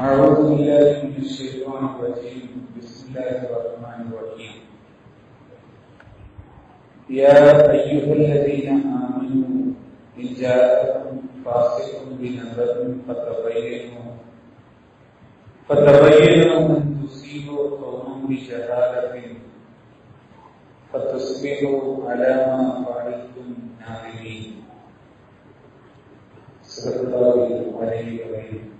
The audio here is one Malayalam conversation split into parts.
أعوذ بالله من الشيطان الرجيم. بسم الله الرحمن الرحيم. يا أيها الذين آمنوا، إن جاءكم فاسق بنبأ فتبينوا فتبينوا أن تصيبوا قوما بجهالة فتصبحوا على ما فعلتم نادمين. صدق الله العلي العظيم.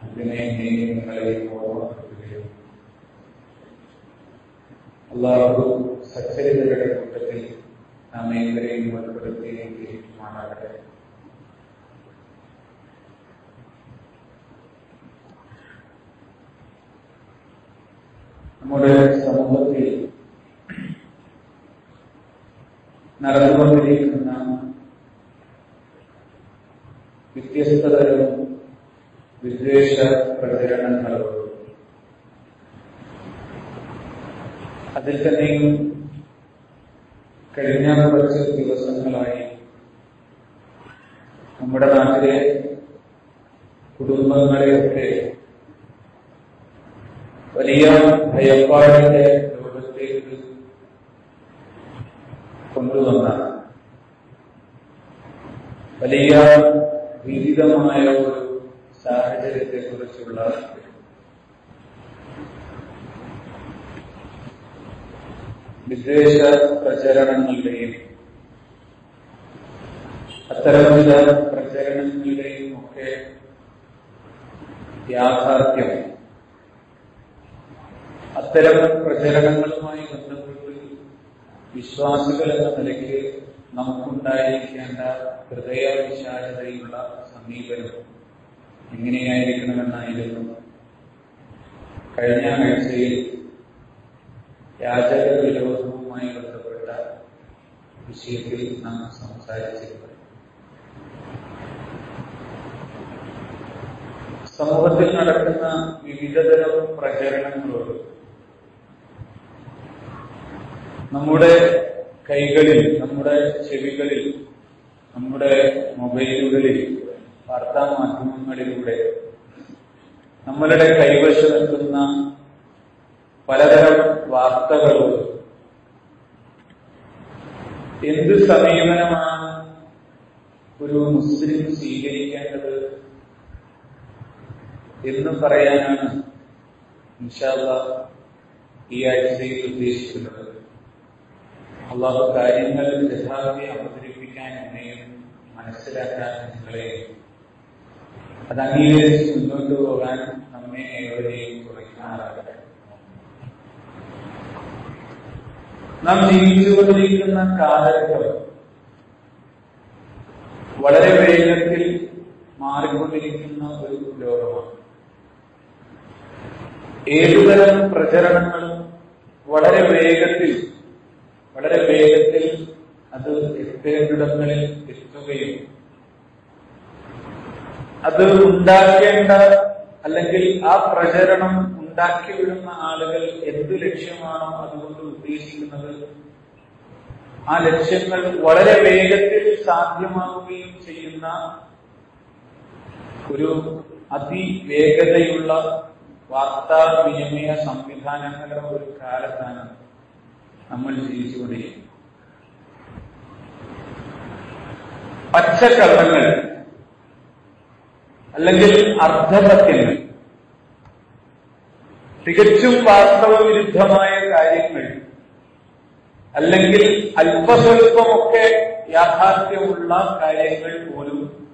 അതിനെ നിങ്ങളെ ഓർമ്മപ്പെടുത്തുകയും അള്ളാഹു സച്ചരിതരുടെ കൂട്ടത്തിൽ നാം ഏവരെയും ഉൾപ്പെടുത്തുകയും ചെയ്യുമാറാകട്ടെ നമ്മുടെ സമൂഹത്തിൽ നടന്നുകൊണ്ടിരിക്കുന്ന വ്യത്യസ്തതരം വിദ്വേഷ പ്രചരണങ്ങളോട് അതിൽ തന്നെയും കഴിഞ്ഞ കുറച്ച് ദിവസങ്ങളായി നമ്മുടെ നാട്ടിലെ കുടുംബങ്ങളെയൊക്കെ വലിയ ഭയപ്പാടിന്റെ ലോകത്തേക്ക് കൊണ്ടുവന്ന വലിയ വിവിധമായ ഒരു സാഹചര്യത്തെ കുറിച്ചുള്ള വിദ്വേഷ പ്രചരണങ്ങളുടെയും അത്തരമുള്ള പ്രചരണങ്ങളുടെയും ഒക്കെ യാഥാർത്ഥ്യം അത്തരം പ്രചരണങ്ങളുമായി ബന്ധപ്പെട്ട് വിശ്വാസികൾ എന്ന നിലയ്ക്ക് നമുക്കുണ്ടായിരിക്കേണ്ട ഹൃദയ വിശാലതയുള്ള സമീപനം എങ്ങനെയായിരിക്കണമെന്നായിരുന്നു. കഴിഞ്ഞ ആഴ്ചയിൽ യാചക വിരോധവുമായി ബന്ധപ്പെട്ട വിഷയത്തിൽ നാം സംസാരിച്ചിരുന്നു. സമൂഹത്തിൽ നടക്കുന്ന വിവിധതരം പ്രചരണങ്ങളോട് നമ്മുടെ കൈകളിൽ നമ്മുടെ ചെവികളിൽ നമ്മുടെ മൊബൈലുകളിൽ വാർത്താ മാധ്യമങ്ങളിലൂടെ നമ്മളുടെ കൈവശമെത്തുന്ന പലതരം വാർത്തകളും എന്ത് സമീപനമാണ് ഒരു മുസ്ലിം സ്വീകരിക്കേണ്ടത് എന്ന് പറയാനാണ് ഇൻഷാല്ല ഈ ആഴ്ചയിൽ ഉദ്ദേശിക്കുന്നത്. അള്ളാഹു കാര്യങ്ങൾ യഥാർത്ഥി അവതരിപ്പിക്കാൻ എന്നെയും മനസ്സിലാക്കാൻ നിങ്ങളെ അത് അംഗീകരിച്ച് മുന്നോട്ട് പോകാൻ നമ്മെ ഏവരെയും കുറയ്ക്കാറാകട്ടെ. നാം ജീവിച്ചുകൊണ്ടിരിക്കുന്ന കാലഘട്ടം വളരെ വേഗത്തിൽ മാറിക്കൊണ്ടിരിക്കുന്ന ഒരു ലോകമാണ്. ഏതുതരം പ്രചരണങ്ങളും വളരെ വേഗത്തിൽ വളരെ വേഗത്തിൽ അത് എത്തേണ്ടിടങ്ങളിൽ എത്തുകയും അത് ഉണ്ടാക്കേണ്ട അല്ലെങ്കിൽ ആ പ്രചരണം ഉണ്ടാക്കി വിടുന്ന ആളുകൾ എന്ത് ലക്ഷ്യമാണോ അതുകൊണ്ട് ഉദ്ദേശിക്കുന്നത്? ആ ലക്ഷ്യങ്ങൾ വളരെ വേഗത്തിൽ സാധ്യമാവുകയും ചെയ്യുന്ന ഒരു അതിവേഗതയുള്ള വാർത്താ വിനിമയ സംവിധാനങ്ങളുടെ ഒരു കാലത്താണ് നമ്മൾ ജീവിച്ചുകൊണ്ടിരിക്കുന്നത്. പച്ചക്കള്ളങ്ങൾ അല്ലെങ്കിൽ അർദ്ധസത്യങ്ങൾ തികച്ചും വാസ്തവവിരുദ്ധമായ കാര്യങ്ങൾ. അല്ലെങ്കിൽ അല്പസ്വല്പമൊക്കെ യാഥാർത്ഥ്യമുള്ള കാര്യങ്ങൾ പോലും.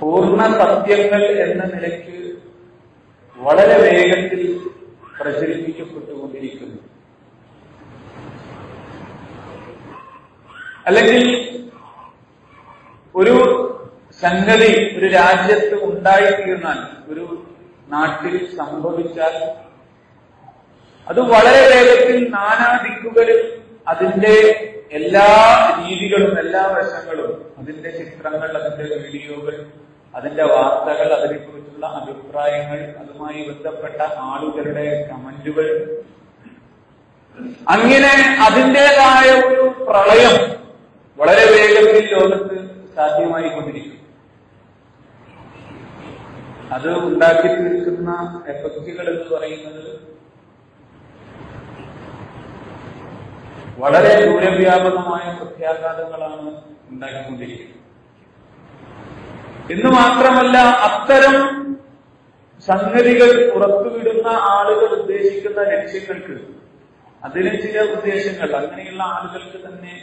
പൂർണ സത്യങ്ങൾ എന്ന നിലയ്ക്ക് വളരെ വേഗത്തിൽ പ്രചരിപ്പിക്കപ്പെട്ടുകൊണ്ടിരിക്കുന്നു. അല്ലെങ്കിൽ ഒരു സംഗതി ഒരു രാജ്യത്ത് ഉണ്ടായിത്തീർന്നാൽ ഒരു നാട്ടിൽ സംഭവിച്ചാൽ അത് വളരെ വേഗത്തിൽ നാനാ ദിക്കുകളിൽ അതിന്റെ എല്ലാ രീതികളും എല്ലാ വശങ്ങളും അതിന്റെ ചിത്രങ്ങൾ അതിന്റെ വീഡിയോകൾ അതിന്റെ വാർത്തകൾ അതിനെക്കുറിച്ചുള്ള അഭിപ്രായങ്ങൾ അതുമായി ബന്ധപ്പെട്ട ആളുകളുടെ കമന്റുകൾ. അങ്ങനെ അതിന്റെതായ ഒരു പ്രളയം വളരെ വേഗത്തിൽ ലോകത്ത് സാധ്യമായിക്കൊണ്ടിരിക്കും അത് ഉണ്ടാക്കി തീർക്കുന്ന എഫക്റ്റുകൾ എന്ന് പറയുന്നത് വളരെ ദൂരവ്യാപകമായ പ്രത്യാഘാതങ്ങളാണ് ഉണ്ടാക്കിക്കൊണ്ടിരിക്കുന്നത്. എന്ന് മാത്രമല്ല അത്തരം സംഗതികൾ പുറത്തുവിടുന്ന ആളുകൾ ഉദ്ദേശിക്കുന്ന ലക്ഷ്യങ്ങൾക്ക് അതിന് ചില ഉദ്ദേശങ്ങൾ അങ്ങനെയുള്ള ആളുകൾക്ക് തന്നെ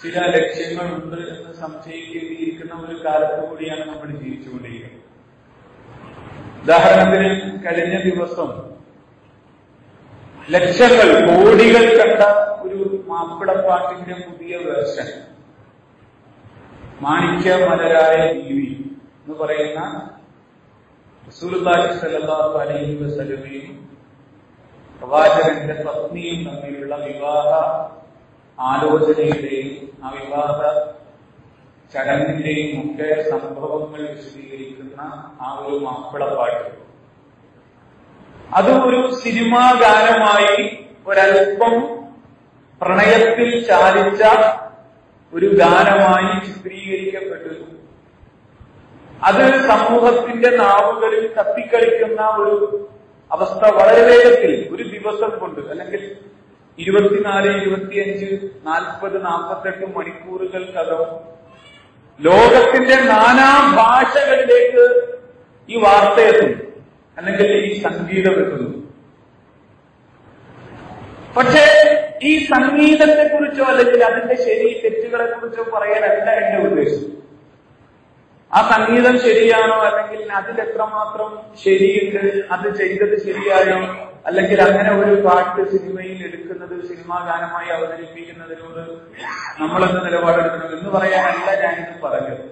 ചില ലക്ഷ്യങ്ങളുണ്ട് എന്ന് സംശയിക്കേണ്ടിയിരിക്കുന്ന ഒരു കാലത്ത് കൂടിയാണ് നമ്മൾ ജീവിച്ചുകൊണ്ടിരിക്കുന്നത്. ഉദാഹരണത്തിന് കഴിഞ്ഞ ദിവസം ലക്ഷങ്ങൾ കോടികൾ കണ്ട ഒരു മാപ്പിളപ്പാട്ടിന്റെ പുതിയ വേർഷൻ. മാണിക്യ മലരായ ദേവി എന്ന് പറയുന്ന റസൂലുള്ളാഹി സ്വല്ലല്ലാഹു അലൈഹി വസല്ലമയും പ്രവാചകന്റെ പത്നിയും തമ്മിലുള്ള വിവാഹ ആലോചനയുടെയും ആ വിവാഹ ചടങ്ങിന്റെയും ഒക്കെ സംഭവങ്ങൾ വിശദീകരിക്കുന്ന ആ ഒരു മാപ്പിളപ്പാട്ട്. അത് ഒരു സിനിമാ ഗാനമായി ഒരൽപ്പം പ്രണയത്തിൽ ചാലിച്ച ഒരു ഗാനമായി ചിത്രീകരിക്കപ്പെട്ടു. അത് സമൂഹത്തിന്റെ നാവുകളിൽ കത്തിക്കളിക്കുന്ന ഒരു അവസ്ഥ വളരെ വേഗത്തിൽ ഒരു ദിവസം കൊണ്ട് അല്ലെങ്കിൽ ഇരുപത്തിനാല് ഇരുപത്തിയഞ്ച് നാൽപ്പത് നാൽപ്പത്തെട്ട് മണിക്കൂറുകൾക്കകം ലോകത്തിന്റെ നാനാ ഭാഷകളിലേക്ക് ഈ വാർത്ത എത്തുന്നു. അല്ലെങ്കിൽ ഈ സംഗീതം എത്തുന്നു. പക്ഷേ ഈ സംഗീതത്തെ കുറിച്ചോ അല്ലെങ്കിൽ അതിന്റെ ശരി തെറ്റുകളെ കുറിച്ചോ പറയാനല്ല എന്റെ ഉദ്ദേശം. ആ സംഗീതം ശരിയാണോ അല്ലെങ്കിൽ അതിൽ എത്രമാത്രം ശരിയുണ്ട് അത് ചെയ്തത് ശരിയായോ അല്ലെങ്കിൽ അങ്ങനെ ഒരു പാട്ട് സിനിമയിൽ എടുക്കുന്നത് സിനിമാ ഗാനമായി അവതരിപ്പിക്കുന്നതിനോട് നമ്മളെന്ത് നിലപാടെടുക്കണം എന്ന് പറയാനല്ല ഞാനിത് പറഞ്ഞത്.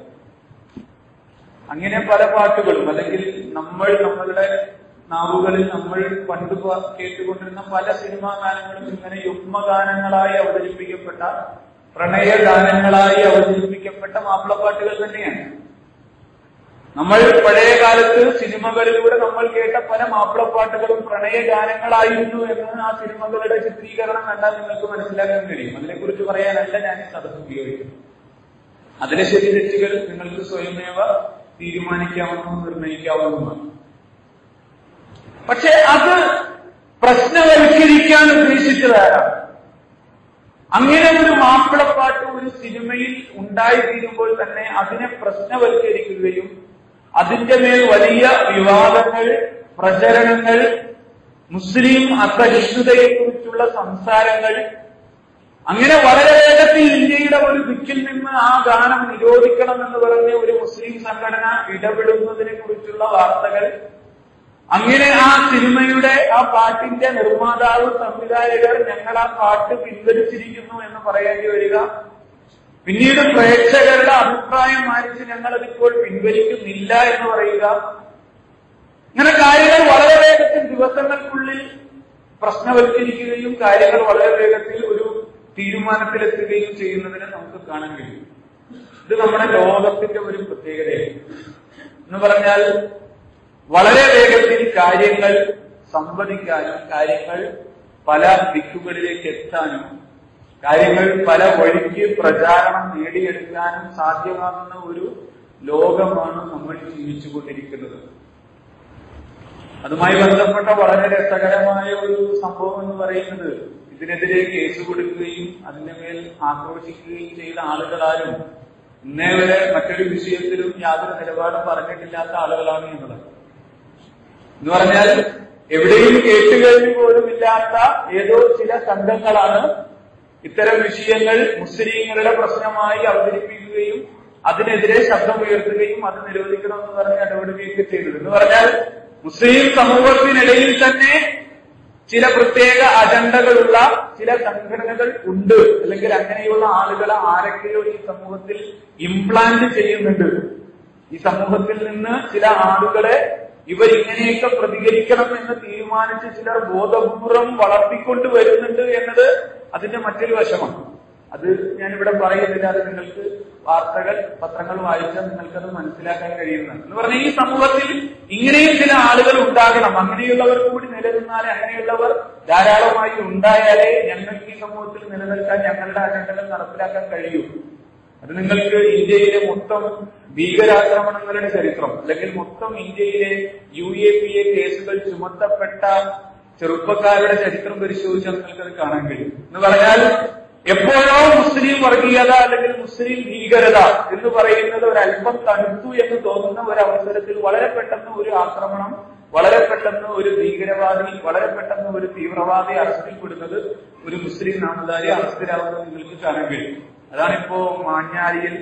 അങ്ങനെ പല പാട്ടുകളും അല്ലെങ്കിൽ നമ്മൾ നമ്മളുടെ നാവുകളിൽ നമ്മൾ പണ്ട് കേട്ടുകൊണ്ടിരുന്ന പല സിനിമാ ഗാനങ്ങളും ഇങ്ങനെ യുഗ്മഗാനങ്ങളായി അവതരിപ്പിക്കപ്പെട്ട പ്രണയ ഗാനങ്ങളായി അവതരിപ്പിക്കപ്പെട്ട മാപ്പിളപ്പാട്ടുകൾ തന്നെയാണ്. നമ്മൾ പഴയ കാലത്ത് സിനിമകളിലൂടെ നമ്മൾ കേട്ട പല മാപ്പിളപ്പാട്ടുകളും പ്രണയ ഗാനങ്ങളായിരുന്നു എന്ന് ആ സിനിമകളുടെ ചിത്രീകരണം കണ്ടാൽ നിങ്ങൾക്ക് മനസ്സിലാക്കാൻ കഴിയും. അതിനെക്കുറിച്ച് പറയാനല്ല ഞാൻ ഈ സദസ് ഉപയോഗിക്കുന്നു അതിലെ ശരി തെറ്റുകൾ നിങ്ങൾക്ക് സ്വയമേവ തീരുമാനിക്കാവുന്നതും നിർണയിക്കാവുന്നതുമാണ്. പക്ഷെ അത് പ്രശ്നവൽക്കരിക്കാൻ ഉദ്ദേശിച്ചതാരാണ് അങ്ങനെ ഒരു മാപ്പിളപ്പാട്ട് ഒരു സിനിമയിൽ ഉണ്ടായിത്തീരുമ്പോൾ തന്നെ അതിനെ പ്രശ്നവൽക്കരിക്കുകയും അതിന്റെ മേൽ വലിയ വിവാദങ്ങൾ പ്രചരണങ്ങൾ മുസ്ലിം അസഹിഷ്ണുതയെക്കുറിച്ചുള്ള സംസാരങ്ങൾ. അങ്ങനെ വളരെ വേഗത്തിൽ ഇന്ത്യയുടെ ഒരു ദിക്കിൽ നിന്ന് ആ ഗാനം നിരോധിക്കണം എന്ന് പറഞ്ഞ് ഒരു മുസ്ലിം സംഘടന ഇടപെടുന്നതിനെ കുറിച്ചുള്ള വാർത്തകൾ. അങ്ങനെ ആ സിനിമയുടെ ആ പാട്ടിന്റെ നിർമ്മാതാവ് സംവിധായകർ ഞങ്ങൾ ആ പാട്ട് പിൻവലിച്ചിരിക്കുന്നു എന്ന് പറയേണ്ടി വരിക. പിന്നീട് പ്രേക്ഷകരുടെ അഭിപ്രായം മാനിച്ച് ഞങ്ങൾ അതിപ്പോൾ പിൻവലിക്കുന്നില്ല എന്ന് പറയുക. ഇങ്ങനെ കാര്യങ്ങൾ വളരെ വേഗത്തിൽ ദിവസങ്ങൾക്കുള്ളിൽ പ്രശ്നവൽക്കരിക്കുകയും കാര്യങ്ങൾ വളരെ വേഗത്തിൽ ഒരു തീരുമാനത്തിലെത്തുകയും ചെയ്യുന്നതിന് നമുക്ക് കാണാൻ കഴിയും. ഇത് നമ്മുടെ ലോകത്തിന്റെ ഒരു പ്രത്യേകതയാണ്. എന്ന് പറഞ്ഞാൽ വളരെ വേഗത്തിൽ കാര്യങ്ങൾ സംവദിക്കാനും കാര്യങ്ങൾ പല ദിക്കുകളിലേക്ക് എത്താനും കാര്യങ്ങൾ പല വഴിക്ക് പ്രചാരണം നേടിയെടുക്കാനും സാധ്യമാകുന്ന ഒരു ലോകമാണ് നമ്മൾ ജീവിച്ചുകൊണ്ടിരിക്കുന്നത്. അതുമായി ബന്ധപ്പെട്ട വളരെ രസകരമായ ഒരു സംഭവം എന്ന് പറയുന്നത് ഇതിനെതിരെ കേസ് കൊടുക്കുകയും അതിന്റെ മേൽ ആക്രോശിക്കുകയും ചെയ്ത ആളുകളാരും ഇന്നേ വരെ മറ്റൊരു വിഷയത്തിലും യാതൊരു നിലപാടും പറഞ്ഞിട്ടില്ലാത്ത ആളുകളാണ് എന്നുള്ളത് എന്ന് പറഞ്ഞാൽ എവിടെയും കേട്ടുകേൾവി പോലും ഇല്ലാത്ത ഏതോ ചില സംഘങ്ങളാണ് ഇത്തരം വിഷയങ്ങൾ മുസ്ലിങ്ങളുടെ പ്രശ്നമായി അവതരിപ്പിക്കുകയും അതിനെതിരെ ശബ്ദം ഉയർത്തുകയും അത് നിരോധിക്കണമെന്ന് പറഞ്ഞ് ഇടപെടുകയൊക്കെ ചെയ്തത്. എന്ന് പറഞ്ഞാൽ മുസ്ലിം സമൂഹത്തിനിടയിൽ തന്നെ ചില പ്രത്യേക അജണ്ടകളുള്ള ചില സംഘടനകൾ ഉണ്ട്. അല്ലെങ്കിൽ അങ്ങനെയുള്ള ആളുകളെ ആരൊക്കെയോ ഈ സമൂഹത്തിൽ ഇംപ്ലാന്റ് ചെയ്യുന്നുണ്ട്. ഈ സമൂഹത്തിൽ നിന്ന് ചില ആളുകളെ ഇവർ ഇങ്ങനെയൊക്കെ പ്രതികരിക്കണം എന്ന് തീരുമാനിച്ച് ചിലർ ബോധപൂർവം വളർത്തിക്കൊണ്ട് വരുന്നുണ്ട് എന്നത് അതിന്റെ മറ്റൊരു വശമാണ്. അത് ഞാൻ ഇവിടെ പറയുന്നില്ല അത് നിങ്ങൾക്ക് വാർത്തകൾ പത്രങ്ങൾ വായിച്ചാൽ നിങ്ങൾക്കത് മനസ്സിലാക്കാൻ കഴിയുന്നതാണ്. എന്ന് പറഞ്ഞാൽ ഈ സമൂഹത്തിൽ ഇങ്ങനെയും ചില ആളുകൾ ഉണ്ടാകണം. അങ്ങനെയുള്ളവർ കൂടി നിലനിന്നാലേ അങ്ങനെയുള്ളവർ ധാരാളമായി ഉണ്ടായാലേ ഞങ്ങൾക്ക് ഈ സമൂഹത്തിൽ നിലനിൽക്കാൻ ഞങ്ങളുടെ അജണ്ടകൾ നടപ്പിലാക്കാൻ കഴിയൂ. അത് നിങ്ങൾക്ക് ഇന്ത്യയിലെ മൊത്തം ഭീകരാക്രമണങ്ങളുടെ ചരിത്രം അല്ലെങ്കിൽ മൊത്തം ഇന്ത്യയിലെ യു എ പി എ കേസുകൾ ചുമത്തപ്പെട്ട ചെറുപ്പക്കാരുടെ ചരിത്രം പരിശോധിച്ചാൽ നിങ്ങൾക്കത് കാണാൻ കഴിയും. എന്ന് പറഞ്ഞാൽ എപ്പോഴോ മുസ്ലിം വർഗീയത അല്ലെങ്കിൽ മുസ്ലിം ഭീകരത എന്ന് പറയുന്നത് ഒരല്പം തണുത്തു എന്ന് തോന്നുന്ന ഒരു അവസരത്തിൽ വളരെ പെട്ടെന്ന് ഒരു ആക്രമണം വളരെ പെട്ടെന്ന് ഒരു ഭീകരവാദി വളരെ പെട്ടെന്ന് ഒരു തീവ്രവാദി അറസ്റ്റിൽപ്പെടുന്നത് ഒരു മുസ്ലിം നാമധാരി അറസ്റ്റിലാവുന്നത് നിങ്ങൾക്ക് കാണാൻ കഴിയും. അതാണിപ്പോ മാഞ്ഞാലിയിൽ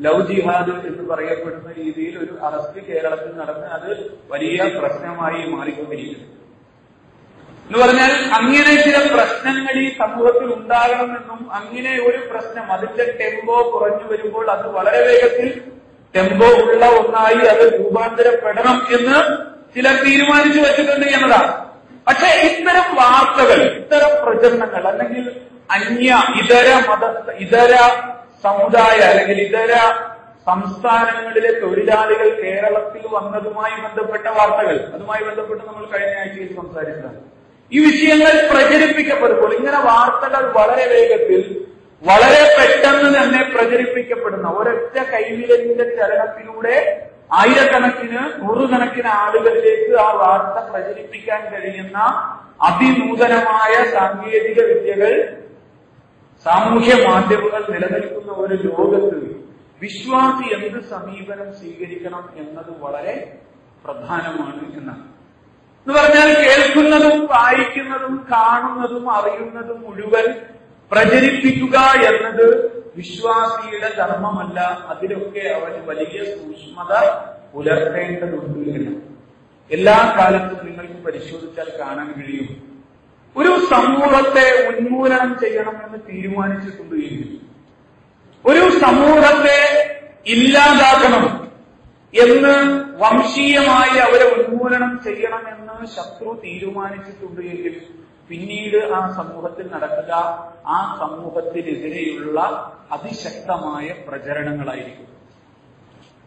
ലവ് ജിഹാദ് എന്ന് പറയപ്പെടുന്ന രീതിയിൽ ഒരു അറസ്റ്റ് കേരളത്തിൽ നടന്ന് അത് വലിയ പ്രശ്നമായി മാറിക്കൊണ്ടിരിക്കുന്നു. എന്ന് പറഞ്ഞാൽ അങ്ങനെ ചില പ്രശ്നങ്ങൾ ഈ സമൂഹത്തിൽ ഉണ്ടാകണമെന്നും അങ്ങനെ ഒരു പ്രശ്നം അതിന്റെ ടെമ്പോ കുറഞ്ഞു വരുമ്പോൾ അത് വളരെ വേഗത്തിൽ ടെമ്പോ ഉള്ള ഒന്നായി അത് രൂപാന്തരപ്പെടണം എന്ന് ചിലർ തീരുമാനിച്ചു വെച്ചിട്ടുണ്ട് എന്നതാണ്. പക്ഷെ ഇത്തരം വാർത്തകൾ ഇത്തരം പ്രചരണങ്ങൾ അല്ലെങ്കിൽ അന്യ ഇതര മത ഇതര സമുദായ അല്ലെങ്കിൽ ഇതര സംസ്ഥാനങ്ങളിലെ തൊഴിലാളികൾ കേരളത്തിൽ വന്നതുമായി ബന്ധപ്പെട്ട വാർത്തകൾ അതുമായി ബന്ധപ്പെട്ട് നമ്മൾ കഴിഞ്ഞ ആഴ്ചയിൽ സംസാരിച്ചതാണ്. ഈ വിഷയങ്ങൾ പ്രചരിപ്പിക്കപ്പെടുമ്പോൾ ഇങ്ങനെ വാർത്തകൾ വളരെ വേഗത്തിൽ വളരെ പെട്ടെന്ന് തന്നെ പ്രചരിപ്പിക്കപ്പെടുന്ന ഒരൊറ്റ കൈവിരലിന്റെ ചലനത്തിലൂടെ ആയിരക്കണക്കിന് നൂറുകണക്കിന് ആളുകളിലേക്ക് ആ വാർത്ത പ്രചരിപ്പിക്കാൻ കഴിയുന്ന അതിനൂതനമായ സാങ്കേതിക വിദ്യകൾ സാമൂഹ്യ മാധ്യമങ്ങൾ നിലനിൽക്കുന്ന ഒരു ലോകത്ത് വിശ്വാസി എന്ത് സമീപനം സ്വീകരിക്കണം എന്നത് വളരെ പ്രധാനമാണ് എന്നാണ്. എന്ന് പറഞ്ഞാൽ കേൾക്കുന്നതും വായിക്കുന്നതും കാണുന്നതും അറിയുന്നതും മുഴുവൻ പ്രചരിപ്പിക്കുക എന്നത് വിശ്വാസിയുടെ ധർമ്മമല്ല. അതിലൊക്കെ അവൻ വലിയ സൂക്ഷ്മത പുലർത്തേണ്ടതുണ്ട് എന്ന്. എല്ലാ കാലത്തും നിങ്ങൾക്ക് പരിശോധിച്ചാൽ കാണാൻ കഴിയും. ഒരു സമൂഹത്തെ ഉന്മൂലനം ചെയ്യണമെന്ന് തീരുമാനിച്ചിട്ടുണ്ട് എങ്കിൽ ഒരു സമൂഹത്തെ ഇല്ലാതാക്കണം എന്ന് വംശീയമായി അവരെ ഉന്മൂലനം ചെയ്യണമെന്ന് ശത്രു തീരുമാനിച്ചിട്ടുണ്ട് എങ്കിൽ പിന്നീട് ആ സമൂഹത്തിൽ നടക്കുക ആ സമൂഹത്തിനെതിരെയുള്ള അതിശക്തമായ പ്രചരണങ്ങളായിരിക്കും.